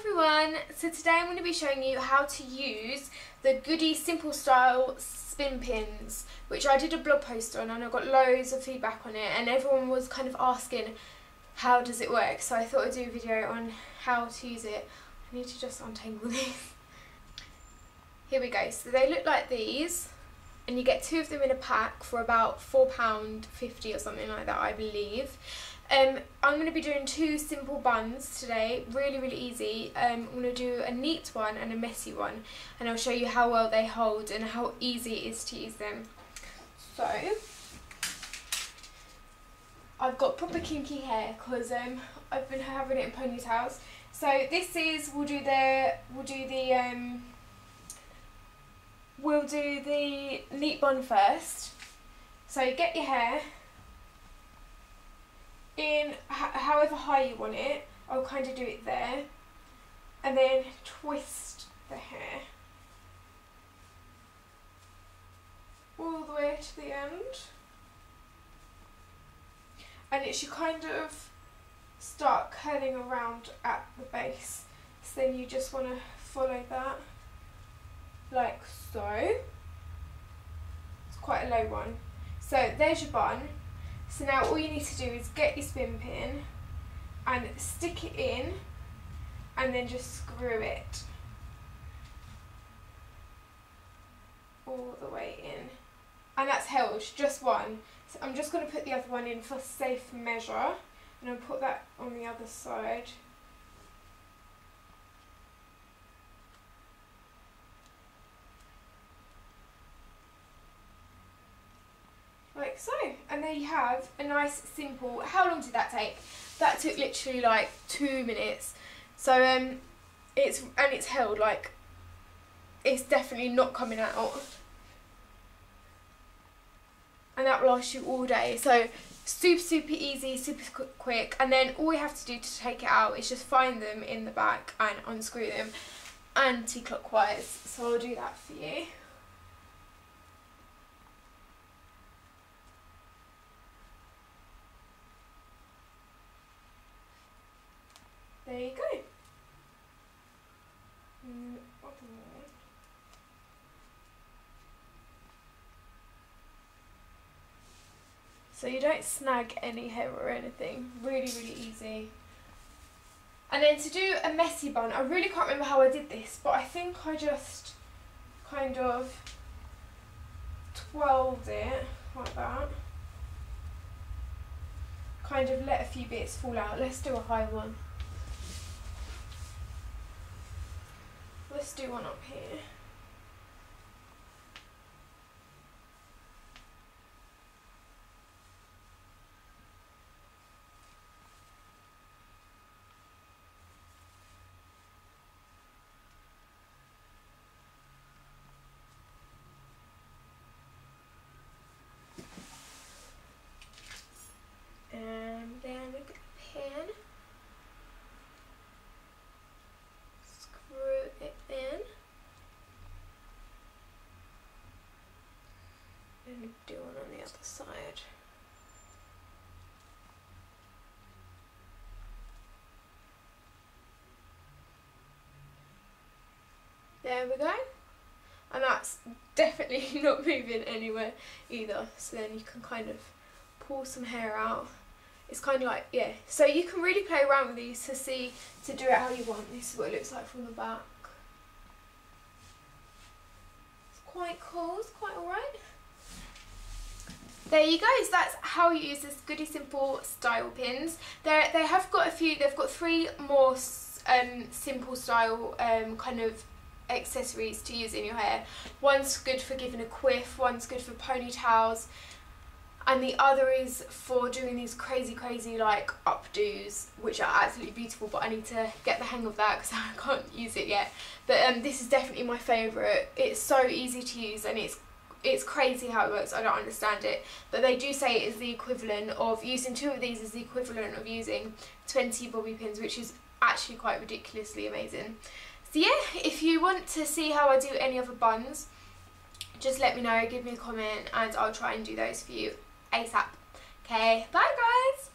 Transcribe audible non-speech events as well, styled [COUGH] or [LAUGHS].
everyone, so today I'm going to be showing you how to use the Goody Simple Style spin pins which I did a blog post on and I got loads of feedback on it and everyone was kind of asking how does it work so I thought I'd do a video on how to use it. I need to just untangle [LAUGHS] these. Here we go, so they look like these and you get two of them in a pack for about £4.50 or something like that I believe. Um, I'm going to be doing two simple buns today, really really easy. Um, I'm going to do a neat one and a messy one and I'll show you how well they hold and how easy it is to use them. So, I've got proper kinky hair because um, I've been having it in ponytails. So this is, we'll do the, we'll do the, um, we'll do the neat bun first. So get your hair however high you want it. I'll kind of do it there. And then twist the hair. All the way to the end. And it should kind of start curling around at the base. So then you just want to follow that like so. It's quite a low one. So there's your bun. So now all you need to do is get your spin pin and stick it in and then just screw it all the way in. And that's held, just one. So I'm just going to put the other one in for safe measure and I'll put that on the other side. So and there you have a nice simple how long did that take? That took literally like two minutes. So um it's and it's held like it's definitely not coming out. And that will last you all day. So super super easy super quick and then all you have to do to take it out is just find them in the back and unscrew them. Anti-clockwise. So I'll do that for you there you go. Mm, so you don't snag any hair or anything. Really, really easy. And then to do a messy bun, I really can't remember how I did this, but I think I just kind of twirled it like that. Kind of let a few bits fall out. Let's do a high one. Let's do one up here. And then we put a pin. it in and do one on the other side. There we go. And that's definitely [LAUGHS] not moving anywhere either. So then you can kind of pull some hair out it's kind of like, yeah. So you can really play around with these to see, to do it how you want. This is what it looks like from the back. It's quite cool, it's quite alright. There you go, so that's how you use this Goody Simple style pins. they they have got a few, they've got three more um, simple style um, kind of accessories to use in your hair. One's good for giving a quiff, one's good for ponytails, and the other is for doing these crazy crazy like updos which are absolutely beautiful but I need to get the hang of that because [LAUGHS] I can't use it yet. But um, this is definitely my favourite. It's so easy to use and it's it's crazy how it works. I don't understand it. But they do say it is the equivalent of using two of these is the equivalent of using 20 bobby pins which is actually quite ridiculously amazing so yeah if you want to see how I do any other buns just let me know give me a comment and I'll try and do those for you ASAP. Okay, bye guys!